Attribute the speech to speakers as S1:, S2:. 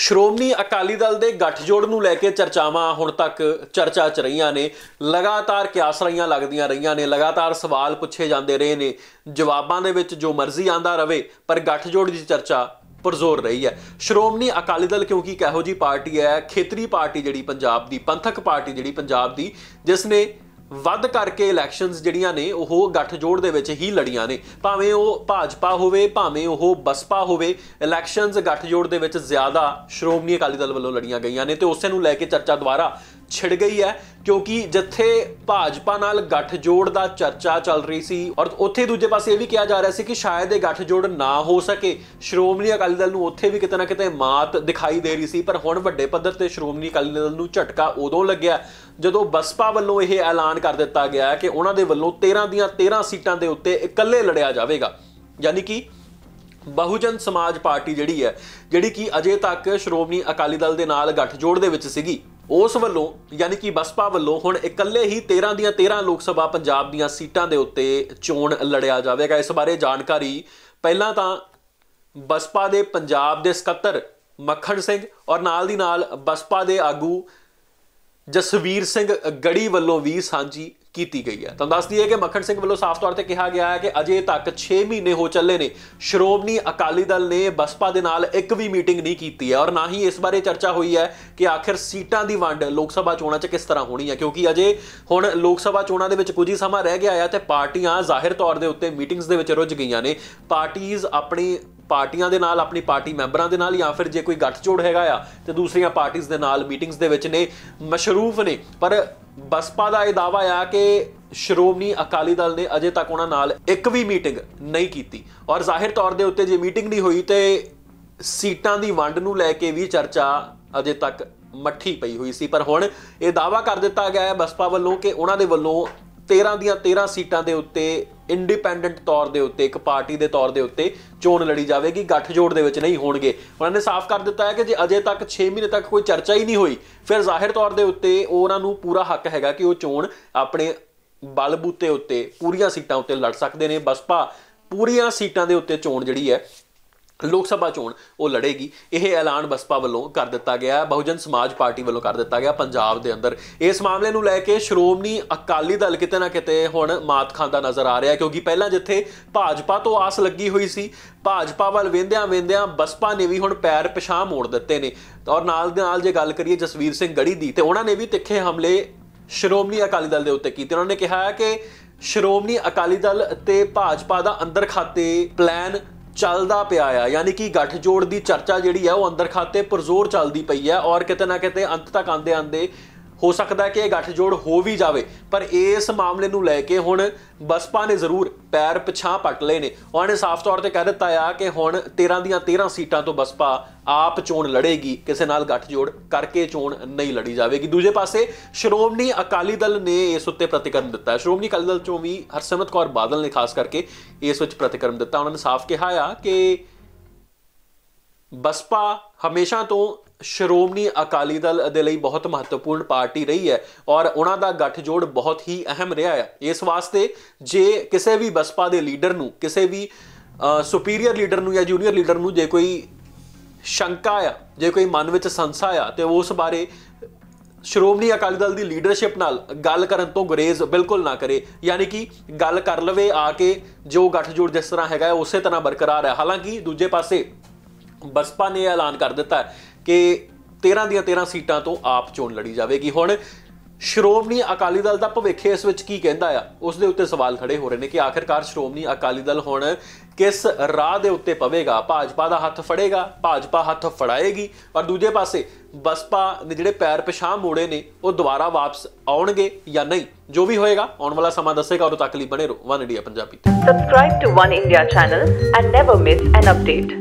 S1: ਸ਼੍ਰੋਮਣੀ ਅਕਾਲੀ ਦਲ ਦੇ ਗੱਠਜੋੜ ਨੂੰ ਲੈ ਕੇ ਚਰਚਾਵਾਂ ਹੁਣ ਤੱਕ ਚਰਚਾ 'ਚ ਰਹੀਆਂ ਨੇ। ਲਗਾਤਾਰ ਕਿਆਸ ਰਹੀਆਂ ਲੱਗਦੀਆਂ ਰਹੀਆਂ ਨੇ। ਲਗਾਤਾਰ ਸਵਾਲ ਪੁੱਛੇ ਜਾਂਦੇ ਰਹੇ ਨੇ। ਜਵਾਬਾਂ ਦੇ ਵਿੱਚ ਜੋ ਮਰਜ਼ੀ ਆਂਦਾ ਰਵੇ, ਪਰ ਗੱਠਜੋੜ ਦੀ ਚਰਚਾ ਪੁਰਜ਼ੋਰ ਰਹੀ ਹੈ। ਸ਼੍ਰੋਮਣੀ ਅਕਾਲੀ ਦਲ ਕਿਉਂਕਿ ਇੱਕ ਇਹੋ ਜੀ ਪਾਰਟੀ ਹੈ? ਖੇਤਰੀ ਪਾਰਟੀ ਜਿਹੜੀ ਪੰਜਾਬ ਦੀ, ਪੰਥਕ ਪਾਰਟੀ ਜਿਹੜੀ ਪੰਜਾਬ ਦੀ, ਜਿਸ ਨੇ ਵੱਧ ਕਰਕੇ ਇਲੈਕਸ਼ਨਸ ਜਿਹੜੀਆਂ ਨੇ, ਉਹ ਗੱਠਜੋੜ ਦੇ ਵਿੱਚ ਹੀ ਲੜੀਆਂ ਨੇ। ਭਾਵੇਂ ਉਹ ਭਾਜਪਾ ਹੋਵੇ, ਭਾਵੇਂ ਉਹ ਬਸਪਾ ਹੋਵੇ ਇਲੈਕਸ਼ਨਸ ਗੱਠਜੋੜ ਦੇ ਵਿੱਚ ਜ਼ਿਆਦਾ ਸ਼੍ਰੋਮਣੀ ਅਕਾਲੀ ਦਲ ਵੱਲੋਂ ਲੜੀਆਂ ਗਈਆਂ ਨੇ ਤੇ ਉਸੇ ਨੂੰ ਲੈ ਕੇ ਚਰਚਾ ਦੁਆਰਾ ਛਿੜ ਗਈ ਹੈ, ਕਿਉਂਕਿ ਜਿੱਥੇ ਭਾਜਪਾ ਨਾਲ ਗੱਠਜੋੜ ਦਾ ਚਰਚਾ ਚੱਲ ਰਹੀ ਸੀ, ਔਰ ਉੱਥੇ ਦੂਜੇ ਪਾਸੇ ਇਹ ਵੀ ਕਿਹਾ ਜਾ ਰਿਹਾ ਸੀ ਕਿ ਸ਼ਾਇਦ ਇਹ ਗੱਠਜੋੜ ਨਾ ਹੋ ਸਕੇ। ਸ਼੍ਰੋਮਣੀ ਅਕਾਲੀ ਦਲ ਨੂੰ ਉੱਥੇ ਵੀ ਕਿਤੇ ਨਾ ਕਿਤੇ ਮਾਤ ਦਿਖਾਈ ਦੇ ਰਹੀ ਸੀ, ਪਰ ਹੁਣ ਵੱਡੇ ਪੱਧਰ ਤੇ ਸ਼੍ਰੋਮਣੀ ਅਕਾਲੀ ਦਲ ਨੂੰ ਝਟਕਾ ਉਦੋਂ ਲੱਗਿਆ ਜਦੋਂ ਬਸਪਾ ਵੱਲੋਂ ਇਹ ਐਲਾਨ ਕਰ ਦਿੱਤਾ ਗਿਆ ਕਿ ਉਹਨਾਂ ਦੇ ਵੱਲੋਂ 13 ਦੀਆਂ 13 ਸੀਟਾਂ ਦੇ ਉੱਤੇ ਇਕੱਲੇ ਲੜਿਆ ਜਾਵੇਗਾ। ਯਾਨੀ ਕਿ ਬਹੁਜਨ ਸਮਾਜ ਪਾਰਟੀ ਜਿਹੜੀ ਹੈ, ਜਿਹੜੀ ਕਿ ਅਜੇ ਤੱਕ ਸ਼੍ਰੋਮਣੀ ਅਕਾਲੀ ਦਲ ਦੇ ਨਾਲ ਗੱਠਜੋੜ ਦੇ ਵਿੱਚ ਸੀਗੀ ਉਸ ਵੱਲੋਂ, ਯਾਨੀ ਕਿ ਬਸਪਾ ਵੱਲੋਂ ਹੁਣ ਇਕੱਲੇ ਹੀ 13 ਦੀਆਂ 13 ਲੋਕ ਸਭਾ ਪੰਜਾਬ ਦੀਆਂ ਸੀਟਾਂ ਦੇ ਉੱਤੇ ਚੋਣ ਲੜਿਆ ਜਾਵੇਗਾ। ਇਸ ਬਾਰੇ ਜਾਣਕਾਰੀ ਪਹਿਲਾਂ ਤਾਂ ਬਸਪਾ ਦੇ ਪੰਜਾਬ ਦੇ ਸਕੱਤਰ ਮੱਖਣ ਸਿੰਘ ਔਰ ਨਾਲ ਦੀ ਨਾਲ ਬਸਪਾ ਦੇ ਆਗੂ ਜਸਵੀਰ ਸਿੰਘ ਗੜੀ ਵੱਲੋਂ ਵੀ ਸਾਂਝੀ ਕੀਤੀ ਗਈ ਹੈ। ਤੁਹਾਨੂੰ ਦੱਸ ਦਈਏ ਕਿ ਮੱਖਣ ਸਿੰਘ ਵੱਲੋਂ ਸਾਫ਼ ਤੌਰ ਤੇ ਕਿਹਾ ਗਿਆ ਹੈ ਕਿ ਅਜੇ ਤੱਕ 6 ਮਹੀਨੇ ਹੋ ਚੱਲੇ ਨੇ। ਸ਼੍ਰੋਮਣੀ ਅਕਾਲੀ ਦਲ ਨੇ ਬਸਪਾ ਦੇ ਨਾਲ ਇੱਕ ਵੀ ਮੀਟਿੰਗ ਨਹੀਂ ਕੀਤੀ ਹੈ ਔਰ ਨਾ ਹੀ ਇਸ ਬਾਰੇ ਚਰਚਾ ਹੋਈ ਹੈ ਕਿ ਆਖਿਰ ਸੀਟਾਂ ਦੀ ਵੰਡ ਲੋਕ ਸਭਾ ਚੋਣਾਂ 'ਚ ਕਿਸ ਤਰ੍ਹਾਂ ਹੋਣੀ ਹੈ। ਕਿਉਂਕਿ ਅਜੇ ਹੁਣ ਲੋਕ ਸਭਾ ਚੋਣਾਂ ਦੇ ਵਿੱਚ ਕੁਝ ਹੀ ਸਮਾਂ ਰਹਿ ਗਿਆ ਹੈ ਤੇ ਪਾਰਟੀਆਂ ਜ਼ਾਹਿਰ ਤੌਰ ਦੇ ਉੱਤੇ ਮੀਟਿੰਗਸ ਦੇ ਵਿੱਚ ਰੁੱਝ ਗਈਆਂ ਨੇ। ਪਾਰਟੀਆਂ ਆਪਣੀ ਪਾਰਟੀਆਂ ਦੇ ਨਾਲ, ਆਪਣੀ ਪਾਰਟੀ ਮੈਂਬਰਾਂ ਦੇ ਨਾਲ ਜਾਂ ਫਿਰ ਜੇ ਕੋਈ ਗੱਠਜੋੜ ਹੈਗਾ ਆ, ਤੇ ਦੂਸਰੀਆਂ ਪਾਰਟੀਆਂ ਦੇ ਨਾਲ ਮੀਟਿੰਗਸ ਦੇ ਵਿੱਚ ਨੇ, ਮਸ਼ਰੂਫ ਨੇ। ਪਰ ਬਸਪਾ ਦਾ ਇਹ ਦਾਵਾ ਆ ਕਿ ਸ਼੍ਰੋਮਣੀ ਅਕਾਲੀ ਦਲ ਨੇ ਅਜੇ ਤੱਕ ਉਹਨਾਂ ਨਾਲ ਇੱਕ ਵੀ ਮੀਟਿੰਗ ਨਹੀਂ ਕੀਤੀ। ਔਰ ਜ਼ਾਹਿਰ ਤੌਰ ਦੇ ਉੱਤੇ ਜੇ ਮੀਟਿੰਗ ਨਹੀਂ ਹੋਈ, ਤੇ ਸੀਟਾਂ ਦੀ ਵੰਡ ਨੂੰ ਲੈ ਕੇ ਵੀ ਚਰਚਾ ਅਜੇ ਤੱਕ ਮੱਠੀ ਪਈ ਹੋਈ ਸੀ। ਪਰ ਹੁਣ ਇਹ ਦਾਵਾ ਕਰ ਦਿੱਤਾ ਗਿਆ ਹੈ ਬਸਪਾ ਵੱਲੋਂ ਕਿ ਉਹਨਾਂ ਦੇ ਵੱਲੋਂ 13 ਦੀਆਂ 13 ਸੀਟਾਂ ਦੇ ਉੱਤੇ ਇੰਡੀਪੈਂਡੈਂਟ ਤੌਰ ਦੇ ਉੱਤੇ, ਇੱਕ ਪਾਰਟੀ ਦੇ ਤੌਰ ਦੇ ਉੱਤੇ ਚੋਣ ਲੜੀ ਜਾਵੇਗੀ, ਗੱਠਜੋੜ ਦੇ ਵਿੱਚ ਨਹੀਂ ਹੋਣਗੇ। ਉਹਨਾਂ ਨੇ ਸਾਫ਼ ਕਰ ਦਿੱਤਾ ਹੈ ਕਿ ਜੇ ਅਜੇ ਤੱਕ 6 ਮਹੀਨੇ ਤੱਕ ਕੋਈ ਚਰਚਾ ਹੀ ਨਹੀਂ ਹੋਈ, ਫਿਰ ਜ਼ਾਹਿਰ ਤੌਰ ਦੇ ਉੱਤੇ ਉਹਨਾਂ ਨੂੰ ਪੂਰਾ ਹੱਕ ਹੈਗਾ ਕਿ ਉਹ ਚੋਣ ਆਪਣੇ ਬਲਬੂਤੇ ਉੱਤੇ ਪੂਰੀਆਂ ਸੀਟਾਂ ਉੱਤੇ ਲੜ ਸਕਦੇ ਨੇ। ਬਸਪਾ, ਪੂਰੀਆਂ ਸੀਟਾਂ ਦੇ ਉੱਤੇ ਚੋਣ ਜਿਹੜੀ ਹੈ ਲੋਕ ਸਭਾ ਚੋਣ, ਉਹ ਲੜੇਗੀ। ਇਹ ਐਲਾਨ ਬਸਪਾ ਵੱਲੋਂ ਕਰ ਦਿੱਤਾ ਗਿਆ। ਬਹੁਜਨ ਸਮਾਜ ਪਾਰਟੀ ਵੱਲੋਂ ਕਰ ਦਿੱਤਾ ਗਿਆ ਪੰਜਾਬ ਦੇ ਅੰਦਰ। ਇਸ ਮਾਮਲੇ ਨੂੰ ਲੈ ਕੇ ਸ਼੍ਰੋਮਣੀ ਅਕਾਲੀ ਦਲ ਕਿਤੇ ਨਾ ਕਿਤੇ ਹੁਣ ਮਾਤ ਖਾਂਦਾ ਨਜ਼ਰ ਆ ਰਿਹਾ, ਕਿਉਂਕਿ ਪਹਿਲਾਂ ਜਿੱਥੇ ਭਾਜਪਾ ਤੋਂ ਆਸ ਲੱਗੀ ਹੋਈ ਸੀ, ਭਾਜਪਾ ਵੱਲ ਵੇਂਦਿਆਂ ਵੇਂਦਿਆਂ ਬਸਪਾ ਨੇ ਵੀ ਹੁਣ ਪੈਰ ਪਿਛਾਂ ਮੋੜ ਦਿੱਤੇ ਨੇ। ਔਰ ਨਾਲ ਦੇ ਨਾਲ ਜੇ ਗੱਲ ਕਰੀਏ ਜਸਵੀਰ ਸਿੰਘ ਗੜੀ ਦੀ, ਤੇ ਉਹਨਾਂ ਨੇ ਵੀ ਤਿੱਖੇ ਹਮਲੇ ਸ਼੍ਰੋਮਣੀ ਅਕਾਲੀ ਦਲ ਦੇ ਉੱਤੇ ਕੀਤੇ। ਉਹਨਾਂ ਨੇ ਕਿਹਾ ਕਿ ਸ਼੍ਰੋਮਣੀ ਅਕਾਲੀ ਦਲ ਤੇ ਭਾਜਪਾ ਦਾ ਅੰਦਰ ਖਾਤੇ ਪਲਾਨ ਚੱਲਦਾ ਪਿਆ ਆ, ਯਾਨੀ ਕਿ ਗੱਠਜੋੜ ਦੀ ਚਰਚਾ ਜਿਹੜੀ ਆ ਉਹ ਅੰਦਰ ਖਾਤੇ ਪਰਜ਼ੋਰ ਚੱਲਦੀ ਪਈ ਆ ਔਰ ਕਿਤੇ ਨਾ ਕਿਤੇ ਅੰਤ ਤੱਕ ਆਂਦੇ ਆਂਦੇ ਹੋ ਸਕਦਾ ਕਿ ਇਹ ਗੱਠਜੋੜ ਹੋ ਵੀ ਜਾਵੇ, ਪਰ ਇਸ ਮਾਮਲੇ ਨੂੰ ਲੈ ਕੇ ਹੁਣ ਬਸਪਾ ਨੇ ਜ਼ਰੂਰ ਪੈਰ ਪਿਛਾਂ ਪੱਟ ਲਏ ਨੇ। ਉਹਨਾਂ ਨੇ ਸਾਫ਼ ਤੌਰ ਤੇ ਕਹਿ ਦਿੱਤਾ ਆ ਕਿ ਹੁਣ 13 ਦੀਆਂ 13 ਸੀਟਾਂ ਤੋਂ ਬਸਪਾ ਆਪ ਚੋਣ ਲੜੇਗੀ, ਕਿਸੇ ਨਾਲ ਗੱਠਜੋੜ ਕਰਕੇ ਚੋਣ ਨਹੀਂ ਲੜੀ ਜਾਵੇਗੀ। ਦੂਜੇ ਪਾਸੇ ਸ਼੍ਰੋਮਣੀ ਅਕਾਲੀ ਦਲ ਨੇ ਇਸ ਉੱਤੇ ਪ੍ਰਤੀਕਰਮ ਦਿੱਤਾ। ਹੈ ਸ਼੍ਰੋਮਣੀ ਅਕਾਲੀ ਦਲ ਚੋਂ ਵੀ ਹਰਸਿਮਰਤ ਕੌਰ ਬਾਦਲ ਨੇ ਖਾਸ ਕਰਕੇ ਇਸ ਵਿੱਚ ਪ੍ਰਤੀਕਰਮ ਦਿੱਤਾ। ਉਹਨਾਂ ਨੇ ਸਾਫ਼ ਕਿਹਾ ਆ ਕਿ ਬਸਪਾ ਹਮੇਸ਼ਾ ਤੋਂ ਸ਼੍ਰੋਮਣੀ ਅਕਾਲੀ ਦਲ ਦੇ ਲਈ ਬਹੁਤ ਮਹੱਤਵਪੂਰਨ ਪਾਰਟੀ ਰਹੀ ਹੈ ਔਰ ਉਹਨਾਂ ਦਾ ਗੱਠਜੋੜ ਬਹੁਤ ਹੀ ਅਹਿਮ ਰਿਹਾ ਹੈ। ਇਸ ਵਾਸਤੇ ਜੇ ਕਿਸੇ ਵੀ ਬਸਪਾ ਦੇ ਲੀਡਰ ਨੂੰ, ਕਿਸੇ ਵੀ ਸੁਪੀਰੀਅਰ ਲੀਡਰ ਨੂੰ ਜਾਂ ਜੂਨੀਅਰ ਲੀਡਰ ਨੂੰ ਜੇ ਕੋਈ ਸ਼ੰਕਾ ਆ, ਜੇ ਕੋਈ ਮਨ ਵਿੱਚ ਸੰਸਾ ਆ, ਤੇ ਉਸ ਬਾਰੇ ਸ਼੍ਰੋਮਣੀ ਅਕਾਲੀ ਦਲ ਦੀ ਲੀਡਰਸ਼ਿਪ ਨਾਲ ਗੱਲ ਕਰਨ ਤੋਂ ਗੁਰੇਜ਼ ਬਿਲਕੁਲ ਨਾ ਕਰੇ। ਯਾਨੀ ਕਿ ਗੱਲ ਕਰ ਲਵੇ ਆ ਕੇ ਜੋ ਗੱਠਜੋੜ ਜਿਸ ਤਰ੍ਹਾਂ ਹੈਗਾ ਉਸੇ ਤਰ੍ਹਾਂ ਬਰਕਰਾਰ ਹੈ। ਹਾਲਾਂਕਿ ਦੂਜੇ ਪਾਸੇ ਬਸਪਾ ਨੇ ਐਲਾਨ ਕਰ ਦਿੱਤਾ ਕਿ 13 ਦੀਆਂ 13 ਸੀਟਾਂ ਤੋਂ ਆਪ ਚੋਣ ਲੜੀ ਜਾਵੇਗੀ। ਹੁਣ ਸ਼੍ਰੋਮਣੀ ਅਕਾਲੀ ਦਲ ਦਾ ਭਵਿੱਖ ਇਸ ਵਿੱਚ ਕੀ ਕਹਿੰਦਾ ਆ? ਉਸ ਦੇ ਉੱਤੇ ਸਵਾਲ ਖੜੇ ਹੋ ਰਹੇ ਨੇ ਕਿ ਆਖਿਰਕਾਰ ਸ਼੍ਰੋਮਣੀ ਅਕਾਲੀ ਦਲ ਹੁਣ ਕਿਸ ਰਾਹ ਦੇ ਉੱਤੇ ਪਵੇਗਾ? ਭਾਜਪਾ ਦਾ ਹੱਥ ਫੜੇਗਾ? ਭਾਜਪਾ ਹੱਥ ਫੜਾਏਗੀ? ਪਰ ਦੂਜੇ ਪਾਸੇ ਬਸਪਾ ਨੇ ਜਿਹੜੇ ਪੈਰ ਪਿਛਾਂ ਮੋੜੇ ਨੇ, ਉਹ ਦੁਬਾਰਾ ਵਾਪਸ ਆਉਣਗੇ ਜਾਂ ਨਹੀਂ? ਜੋ ਵੀ ਹੋਏਗਾ, ਆਉਣ ਵਾਲਾ ਸਮਾਂ ਦੱਸੇਗਾ ਉਦੋਂ ਤੱਕ ਲਈ ਬਣੇ ਰਹੋ। One India Punjabi.
S2: Subscribe to One India channel and never miss an update.